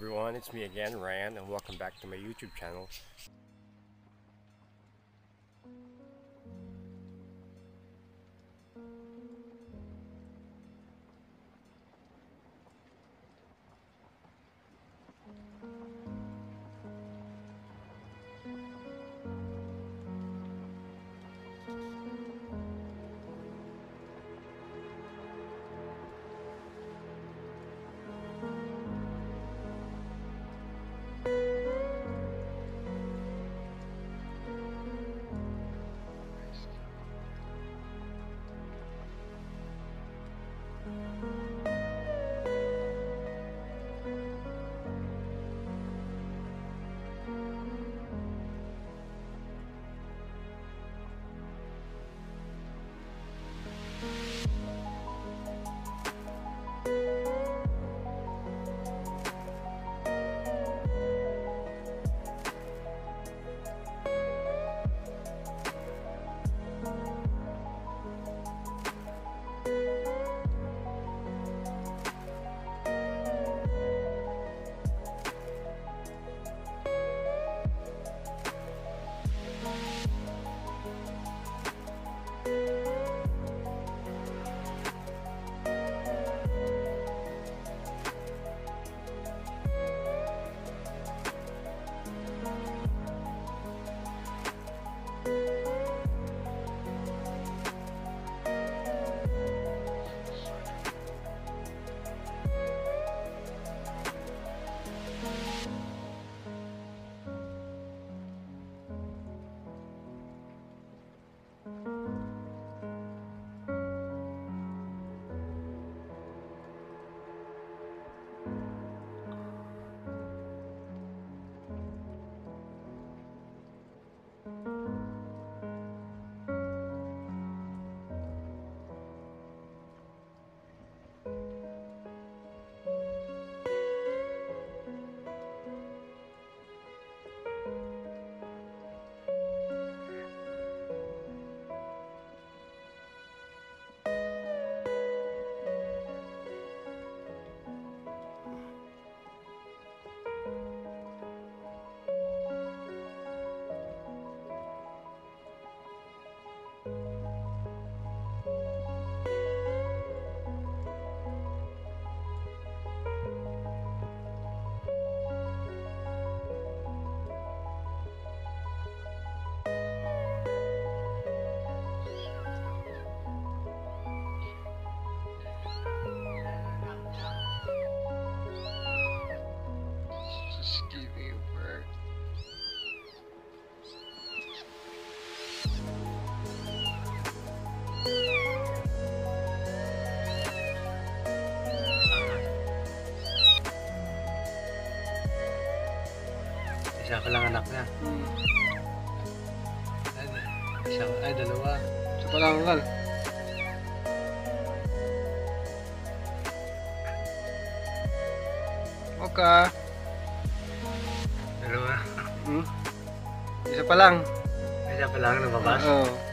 everyone, it's me again, Ryan, and welcome back to my YouTube channel. Isa ka lang anak niya. Ay, isa, ay dalawa. Sa palangal. Okay. Dalawa. Hmm? Isa pa lang. Isa pa lang lumabas. Oo.